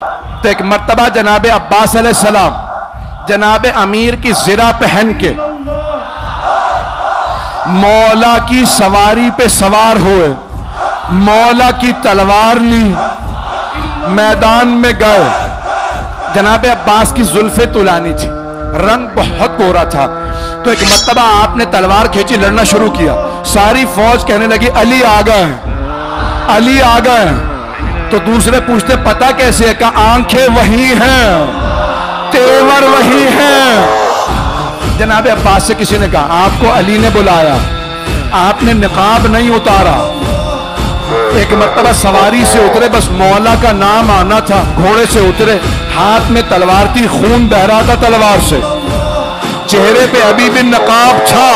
तो एक मरतबा जनाब अब्बास सलाम, जनाब अमीर की जिरा पहन के मौला की सवारी पे सवार हुए, मौला की तलवार ली, मैदान में गए। जनाब अब्बास की जुल्फे तुलानी थी, रंग बहुत गोरा था। तो एक मरतबा आपने तलवार खींची, लड़ना शुरू किया। सारी फौज कहने लगी, अली आ गए अली आ गए तो दूसरे पूछते, पता कैसे है आँखें वही हैं, तेवर वही हैं? जनाब अब्बास से किसी ने कहा, आपको अली ने बुलाया, आपने निकाब नहीं उतारा। एक मरतबा सवारी से उतरे, बस मौला का नाम आना था, घोड़े से उतरे, हाथ में तलवार थी, खून बह रहा था तलवार से। चेहरे पे अभी भी नकाब छा